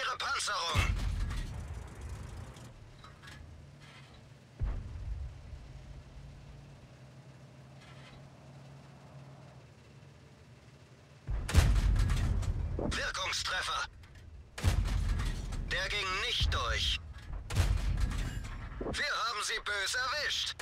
ihre Panzerung! Wirkungstreffer! Der ging nicht durch. Wir haben sie bös erwischt.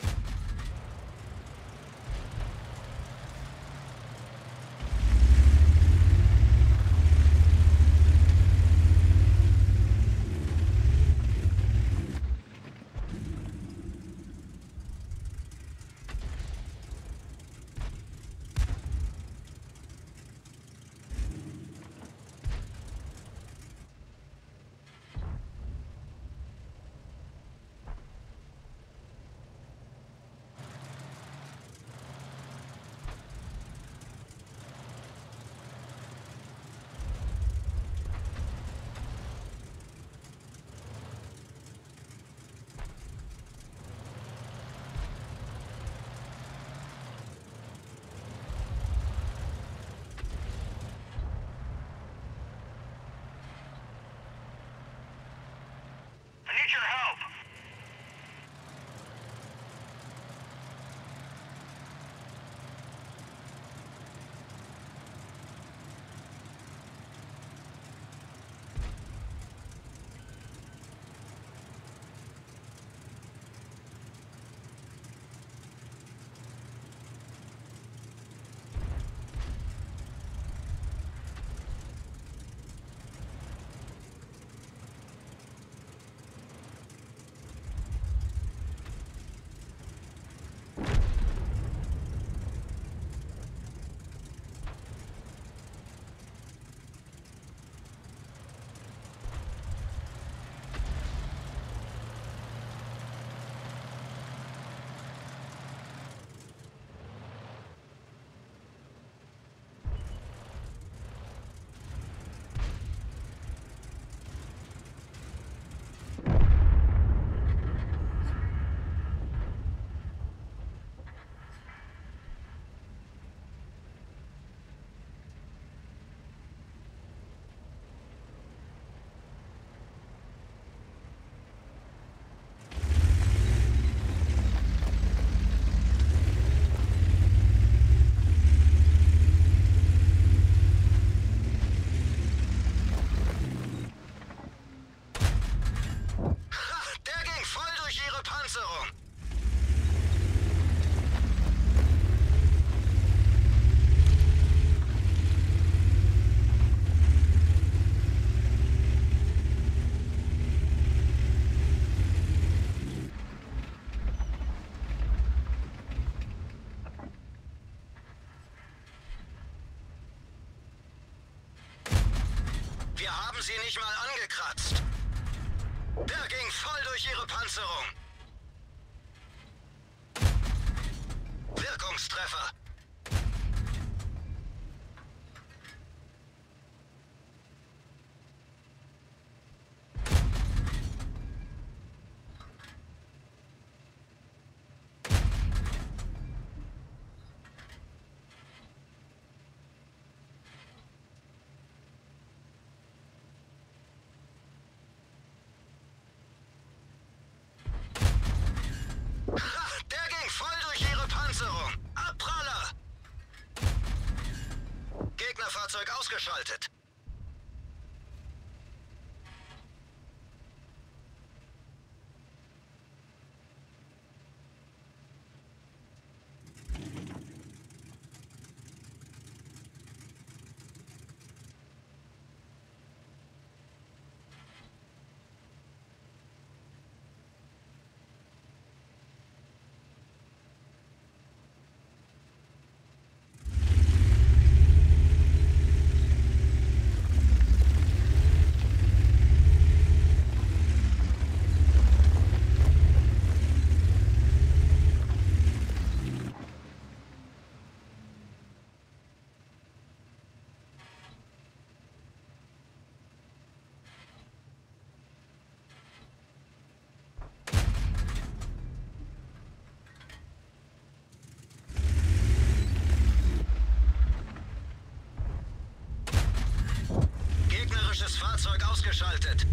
Your help. Nicht mal angekratzt. Der ging voll durch ihre Panzerung. Wirkungstreffer. Ha, der ging voll durch ihre Panzerung. Abpraller! Gegnerfahrzeug ausgeschaltet. Freigeschaltet.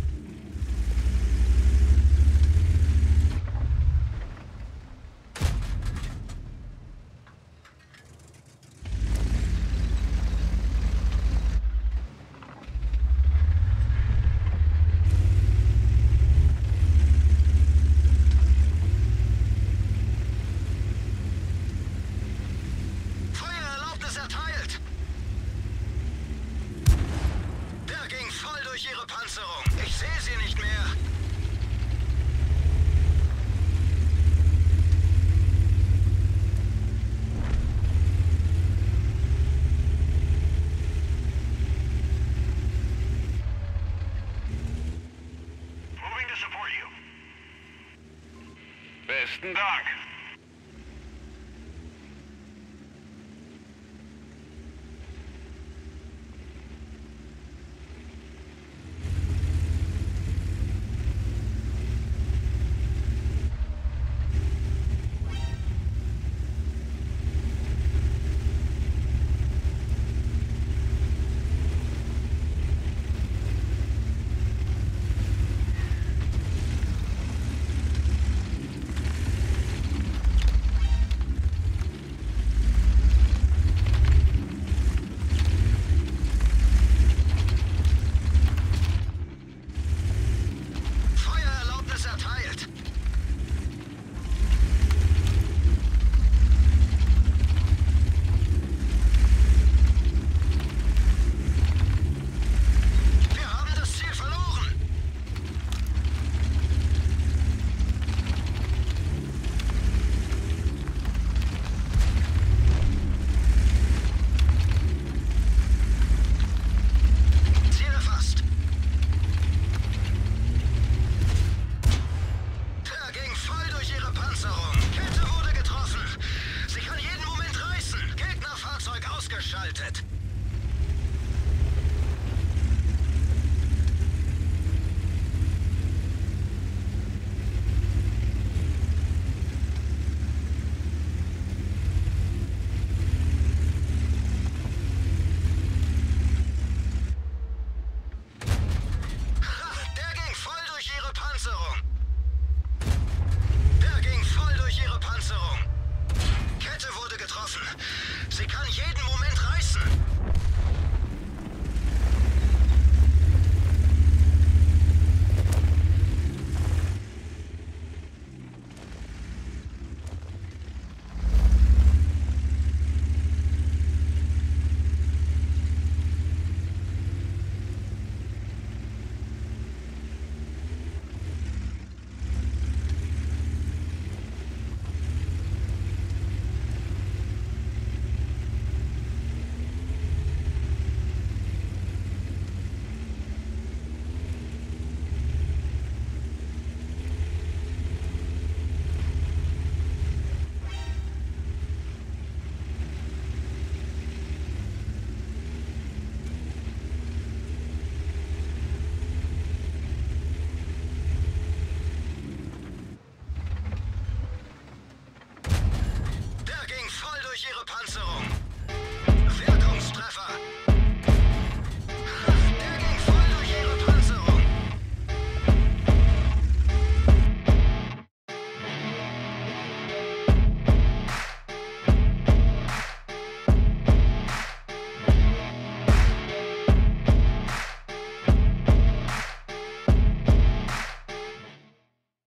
Guten Doc.